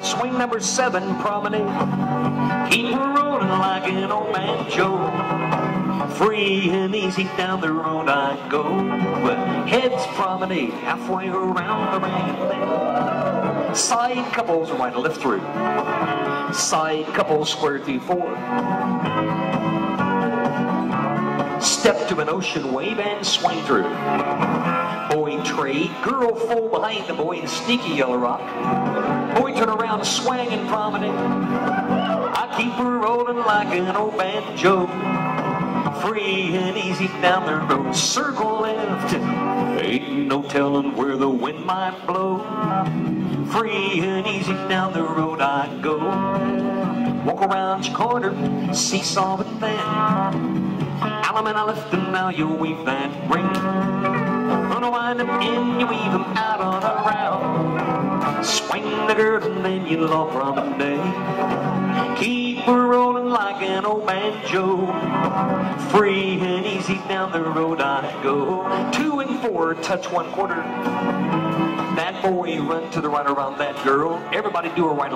Swing number seven, promenade. Keep rolling like an old man Joe. Free and easy down the road I go. Heads promenade halfway around the bend. Side couples right left through. Side couples square through four. Step to an ocean wave and swing through. Boy trade, girl full behind the boy in sneaky yellow rock. Boy turn around, swing and promenade. I keep her rolling like an old banjo. Free and easy down the road, circle left. Ain't no telling where the wind might blow. Free and easy down the road I go. Walk around your corner, seesaw with that. Allemande left and now you weave that ring. Gonna wind in, you weave them out on around. Swing the girdle and then you low promenade. Keep her rolling like an old banjo. Free and easy down the road I go. Two and four, touch one quarter. That boy run to the right around that girl. Everybody do a right